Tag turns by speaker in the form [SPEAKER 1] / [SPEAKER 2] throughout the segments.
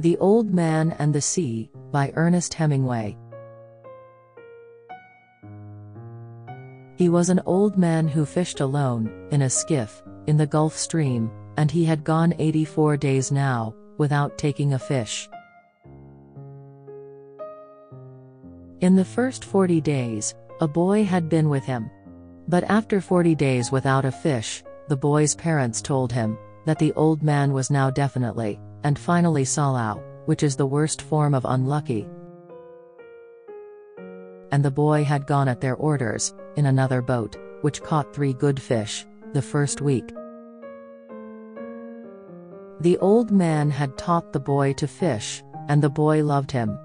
[SPEAKER 1] The Old Man and the Sea, by Ernest Hemingway. He was an old man who fished alone, in a skiff, in the Gulf Stream, and he had gone 84 days now, without taking a fish. In the first 40 days, a boy had been with him. But after 40 days without a fish, the boy's parents told him that the old man was now definitely, and finally Salao, which is the worst form of unlucky. And the boy had gone at their orders, in another boat, which caught three good fish, the first week. The old man had taught the boy to fish, and the boy loved him.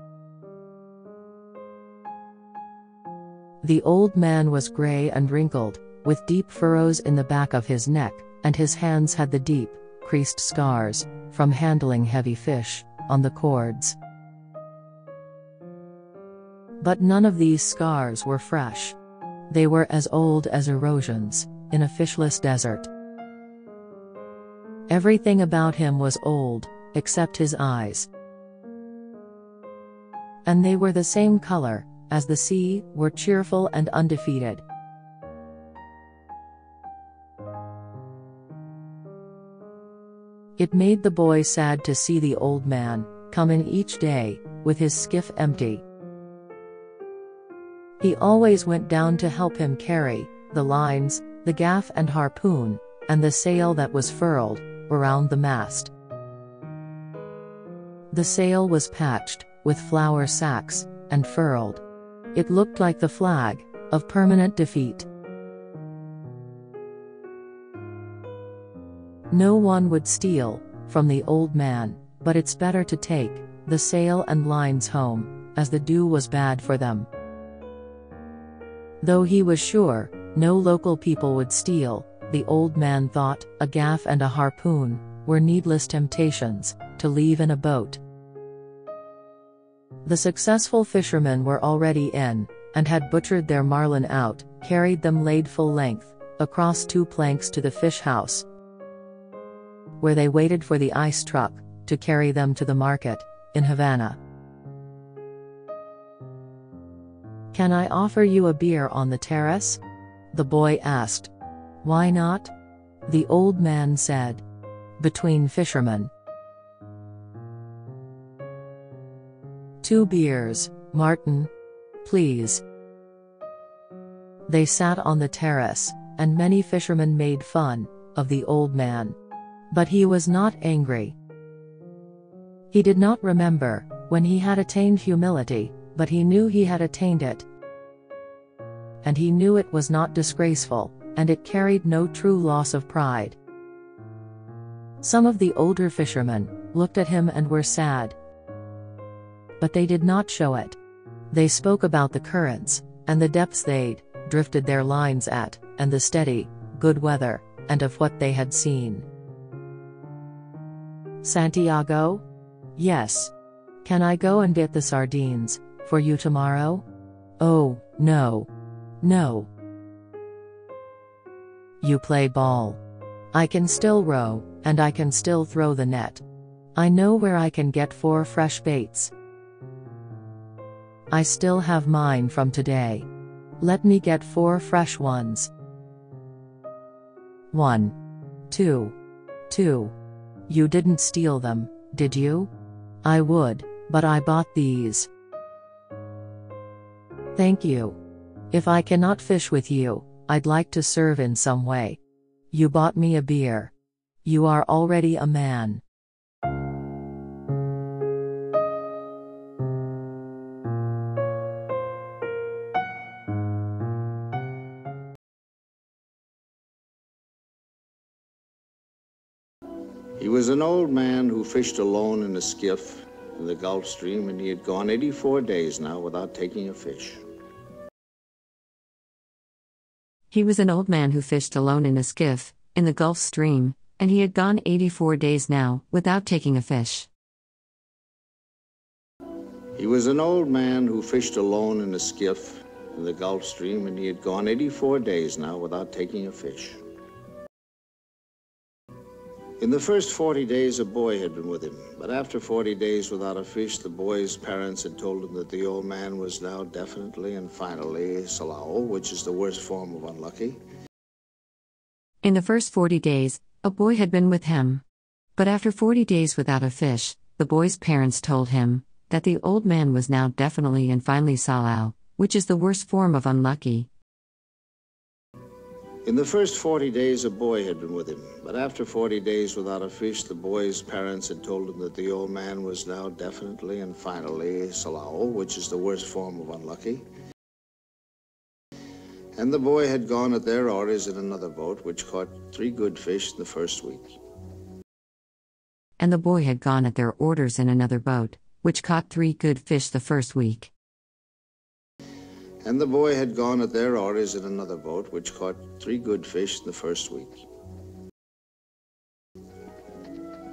[SPEAKER 1] The old man was gray and wrinkled, with deep furrows in the back of his neck, and his hands had the deep, creased scars, from handling heavy fish, on the cords. But none of these scars were fresh. They were as old as erosions, in a fishless desert. Everything about him was old, except his eyes. And they were the same color, as the sea, were cheerful and undefeated. It made the boy sad to see the old man, come in each day, with his skiff empty. He always went down to help him carry the lines, the gaff and harpoon, and the sail that was furled around the mast. The sail was patched with flour sacks and furled. It looked like the flag of permanent defeat. No one would steal from the old man, but it's better to take the sail and lines home, as the dew was bad for them. Though he was sure no local people would steal, the old man thought a gaff and a harpoon were needless temptations to leave in a boat. The successful fishermen were already in, and had butchered their marlin out, carried them laid full length, across two planks to the fish house, where they waited for the ice truck to carry them to the market in Havana. Can I offer you a beer on the terrace? The boy asked. Why not? The old man said. Between fishermen. Two beers, Martin. Please. They sat on the terrace, and many fishermen made fun of the old man. But he was not angry. He did not remember when he had attained humility, but he knew he had attained it. And he knew it was not disgraceful, and it carried no true loss of pride. Some of the older fishermen looked at him and were sad, but they did not show it. They spoke about the currents, and the depths they'd drifted their lines at, and the steady, good weather, and of what they had seen. Santiago? Yes. Can I go and get the sardines for you tomorrow? Oh, no. No. You play ball. I can still row, and I can still throw the net. I know where I can get four fresh baits. I still have mine from today. Let me get four fresh ones. 1. 2. 2. You didn't steal them, did you? I would, but I bought these. Thank you. If I cannot fish with you, I'd like to serve in some way. You bought me a beer. You are already a man.
[SPEAKER 2] He was an old man who fished alone in a skiff in the Gulf Stream, and he had gone 84 days now without taking a fish.
[SPEAKER 3] He was an old man who fished alone in a skiff, in the Gulf Stream, and he had gone 84 days now, without taking a fish.
[SPEAKER 2] He was an old man who fished alone in a skiff in the Gulf Stream, and he had gone 84 days now without taking a fish. In the first 40 days, a boy had been with him, but after 40 days without a fish, the boy's parents had told him that the old man was now definitely and finally Salao, which is the worst form of unlucky.
[SPEAKER 3] In the first 40 days, a boy had been with him. But after 40 days without a fish, the boy's parents told him that the old man was now definitely and finally Salao, which is the worst form of unlucky.
[SPEAKER 2] In the first 40 days, a boy had been with him, but after 40 days without a fish, the boy's parents had told him that the old man was now definitely and finally Salao, which is the worst form of unlucky. And the boy had gone at their orders in another boat, which caught three good fish in the first week.
[SPEAKER 3] And the boy had gone at their orders in another boat, which caught three good fish the first week.
[SPEAKER 2] And the boy had gone at their orders in another boat, which caught three good fish in the first week.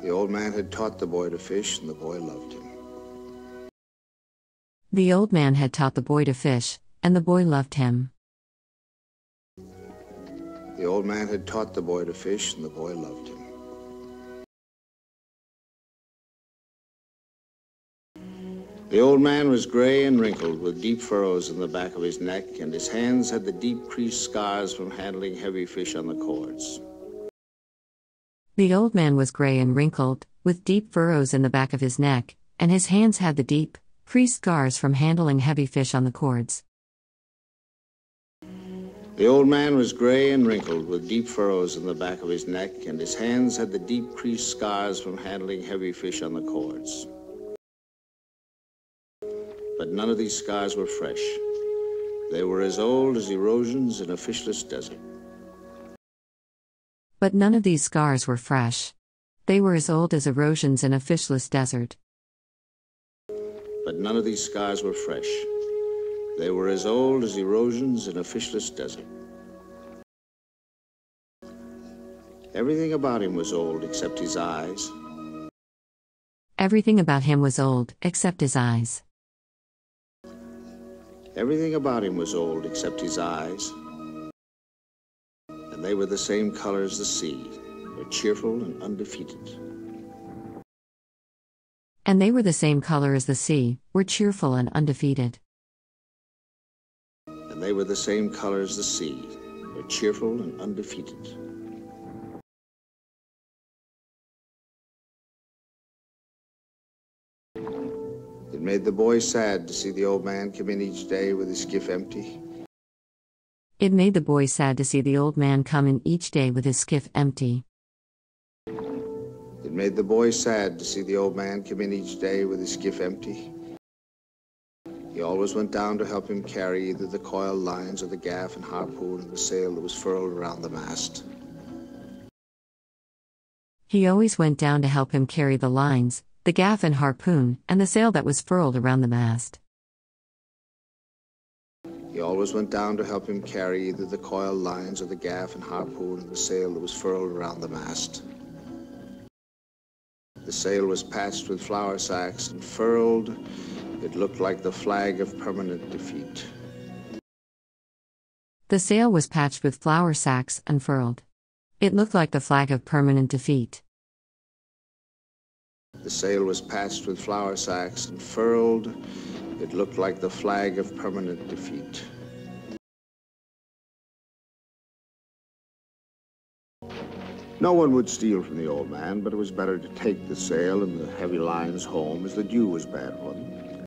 [SPEAKER 2] The old man had taught the boy to fish, and the boy loved him.
[SPEAKER 3] The old man had taught the boy to fish, and the boy loved him.
[SPEAKER 2] The old man had taught the boy to fish, and the boy loved him. The old man was gray and wrinkled, with deep furrows in the back of his neck, and his hands had the deep creased scars from handling heavy fish on the cords.
[SPEAKER 3] The old man was gray and wrinkled, with deep furrows in the back of his neck, and his hands had the deep, creased scars from handling heavy fish on the cords.
[SPEAKER 2] The old man was gray and wrinkled, with deep furrows in the back of his neck, and his hands had the deep creased scars from handling heavy fish on the cords but none of these scars were fresh. They were as old as erosions in a fishless desert.
[SPEAKER 3] But none of these scars were fresh. They were as old as erosions in a fishless desert.
[SPEAKER 2] But none of these scars were fresh. They were as old as erosions in a fishless desert. Everything about him was old except his eyes.
[SPEAKER 3] Everything about him was old except his eyes.
[SPEAKER 2] Everything about him was old except his eyes. And they were the same color as the sea, were cheerful and undefeated.
[SPEAKER 3] And they were the same color as the sea, were cheerful and undefeated.
[SPEAKER 2] And they were the same color as the sea, were cheerful and undefeated. It made the boy sad to see the old man come in each day with his skiff empty.
[SPEAKER 3] It made the boy sad to see the old man come in each day with his skiff empty.
[SPEAKER 2] It made the boy sad to see the old man come in each day with his skiff empty. He always went down to help him carry either the coiled lines or the gaff and harpoon and the sail that was furled around the mast.
[SPEAKER 3] He always went down to help him carry the lines, the gaff and harpoon, and the sail that was furled around the mast.
[SPEAKER 2] He always went down to help him carry either the coiled lines or the gaff and harpoon and the sail that was furled around the mast. The sail was patched with flour sacks and furled. It looked like the flag of permanent defeat.
[SPEAKER 3] The sail was patched with flour sacks and furled. It looked like the flag of permanent defeat.
[SPEAKER 2] The sail was patched with flour sacks and furled. It looked like the flag of permanent defeat. No one would steal from the old man, but it was better to take the sail and the heavy lines home as the dew was bad for them.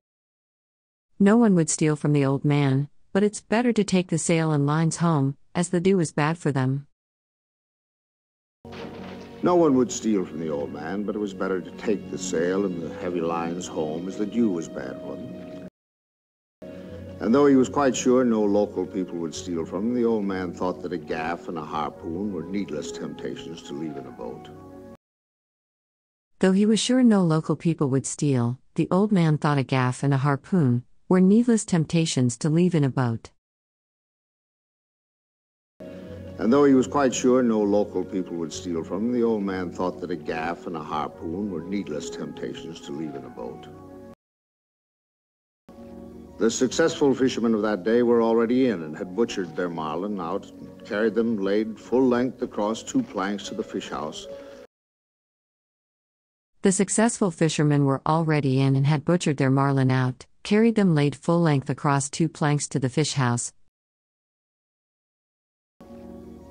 [SPEAKER 3] No one would steal from the old man, but it's better to take the sail and lines home, as the dew is bad for them.
[SPEAKER 2] No one would steal from the old man, but it was better to take the sail and the heavy lines home as the dew was bad for them. And though he was quite sure no local people would steal from him, the old man thought that a gaff and a harpoon were needless temptations to leave in a boat.
[SPEAKER 3] Though he was sure no local people would steal, the old man thought a gaff and a harpoon were needless temptations to leave in a boat.
[SPEAKER 2] And though he was quite sure no local people would steal from him, the old man thought that a gaff and a harpoon were needless temptations to leave in a boat. The successful fishermen of that day were already in and had butchered their marlin out and carried them laid full length across two planks to the fish house
[SPEAKER 3] The successful fishermen were already in and had butchered their marlin out, carried them laid full length across two planks to the fish house.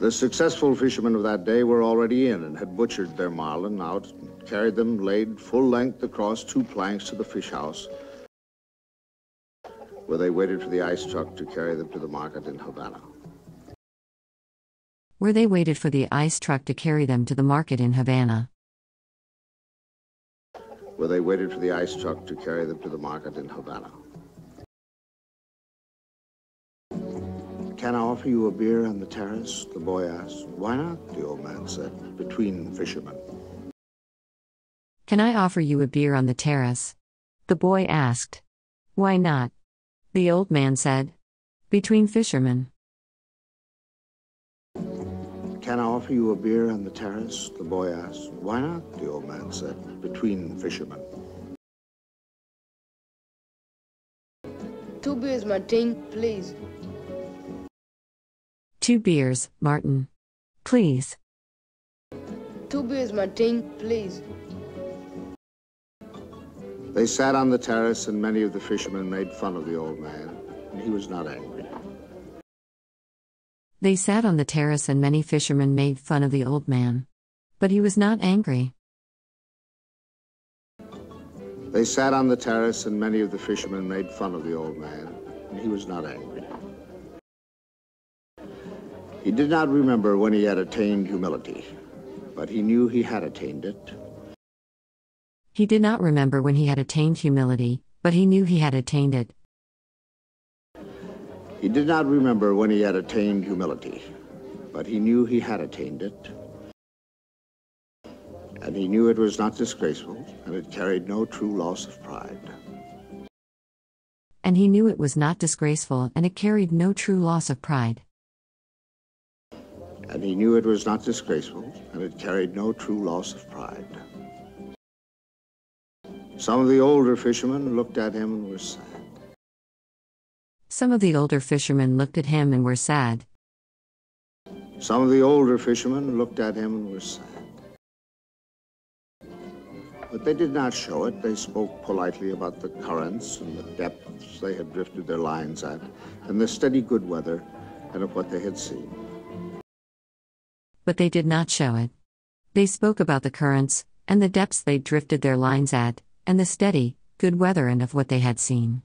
[SPEAKER 2] The successful fishermen of that day were already in and had butchered their marlin out, and carried them laid full length across two planks to the fish house, where they waited for the ice truck to carry them to the market in Havana.
[SPEAKER 3] Where they waited for the ice truck to carry them to the market in Havana.
[SPEAKER 2] Where they waited for the ice truck to carry them to the market in Havana. Can I offer you a beer on the terrace? The boy asked. Why not? The old man said, between fishermen.
[SPEAKER 3] Can I offer you a beer on the terrace? The boy asked. Why not? The old man said. Between fishermen.
[SPEAKER 2] Can I offer you a beer on the terrace? The boy asked. Why not? The old man said, between fishermen.
[SPEAKER 4] Two beers, my Martin, please.
[SPEAKER 3] Two beers, Martin. Please.
[SPEAKER 4] Two beers, Martin, please.
[SPEAKER 2] They sat on the terrace, and many of the fishermen made fun of the old man, and he was not angry.
[SPEAKER 3] They sat on the terrace, and many fishermen made fun of the old man. But he was not angry.
[SPEAKER 2] They sat on the terrace, and many of the fishermen made fun of the old man, and he was not angry. He did not remember when he had attained humility, but he knew he had attained it.
[SPEAKER 3] He did not remember when he had attained humility, but he knew he had attained it.
[SPEAKER 2] He did not remember when he had attained humility, but he knew he had attained it. And he knew it was not disgraceful, and it carried no true loss of pride.
[SPEAKER 3] And he knew it was not disgraceful and it carried no true loss of pride.
[SPEAKER 2] And he knew it was not disgraceful, and it carried no true loss of pride. Some of the older fishermen looked at him and were sad.
[SPEAKER 3] Some of the older fishermen looked at him and were sad.
[SPEAKER 2] Some of the older fishermen looked at him and were sad. But they did not show it. They spoke politely about the currents and the depths they had drifted their lines at, and the steady good weather, and of what they had seen.
[SPEAKER 3] But they did not show it. They spoke about the currents, and the depths they drifted their lines at, and the steady, good weather and of what they had seen.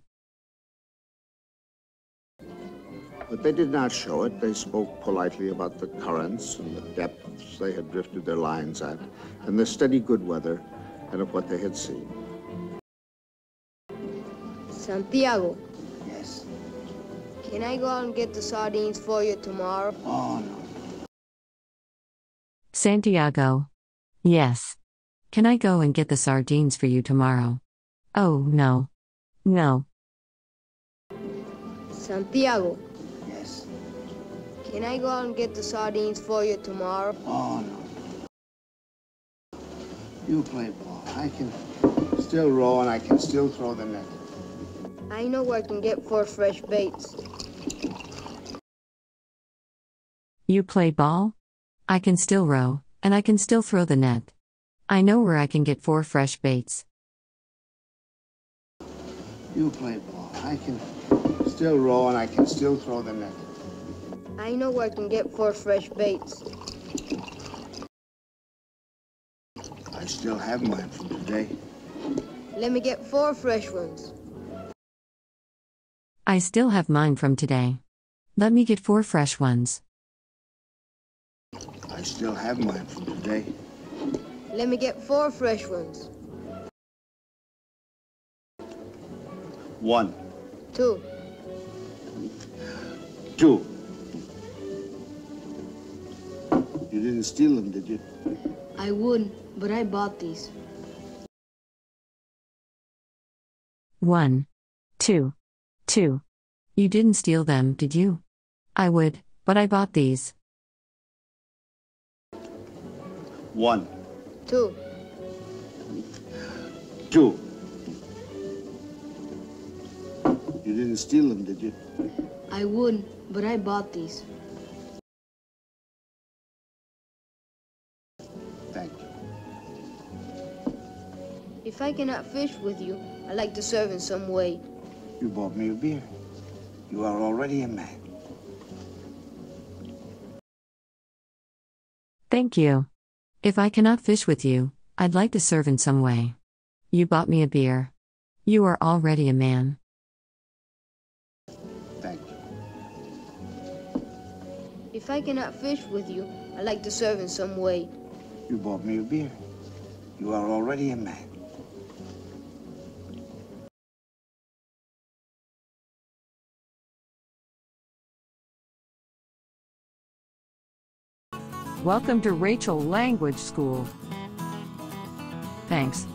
[SPEAKER 2] But they did not show it. They spoke politely about the currents and the depths they had drifted their lines at, and the steady good weather, and of what they had seen.
[SPEAKER 4] Santiago,
[SPEAKER 5] Yes.
[SPEAKER 4] can I go out and get the sardines for you tomorrow?
[SPEAKER 5] Oh, no.
[SPEAKER 3] Santiago. Yes. Can I go and get the sardines for you tomorrow? Oh, no. No.
[SPEAKER 4] Santiago,
[SPEAKER 5] Yes.
[SPEAKER 4] can I go out and get the sardines for you tomorrow?
[SPEAKER 5] Oh, no. You play ball. I can still row and I can still throw the net.
[SPEAKER 4] I know where I can get four fresh baits.
[SPEAKER 3] You play ball? I can still row, and I can still throw the net. I know where I can get four fresh baits.
[SPEAKER 5] You play ball. I can still row and I can still throw the net.
[SPEAKER 4] I know where I can get four fresh baits.
[SPEAKER 5] I still have mine from today.
[SPEAKER 4] Let me get four fresh ones.
[SPEAKER 3] I still have mine from today. Let me get four fresh ones.
[SPEAKER 5] I still have mine from today.
[SPEAKER 4] Let me get four fresh ones.
[SPEAKER 2] One,
[SPEAKER 4] Two.
[SPEAKER 2] two. You didn't steal them, did you?
[SPEAKER 4] I wouldn't, but I bought these.
[SPEAKER 3] One, two, two. You didn't steal them, did you? I would, but I bought these.
[SPEAKER 2] One,
[SPEAKER 4] Two.
[SPEAKER 2] two. You didn't steal them, did you?
[SPEAKER 4] I wouldn't, but I bought these.
[SPEAKER 5] Thank you.
[SPEAKER 4] If I cannot fish with you, I'd like to serve in some way.
[SPEAKER 2] You bought me a beer. You are already a man.
[SPEAKER 3] Thank you. If I cannot fish with you, I'd like to serve in some way. You bought me a beer. You are already a man.
[SPEAKER 2] Thank you.
[SPEAKER 4] If I cannot fish with you, I'd like to serve in some way.
[SPEAKER 2] You bought me a beer. You are already a man.
[SPEAKER 6] Welcome to Rachel Language School.
[SPEAKER 3] Thanks.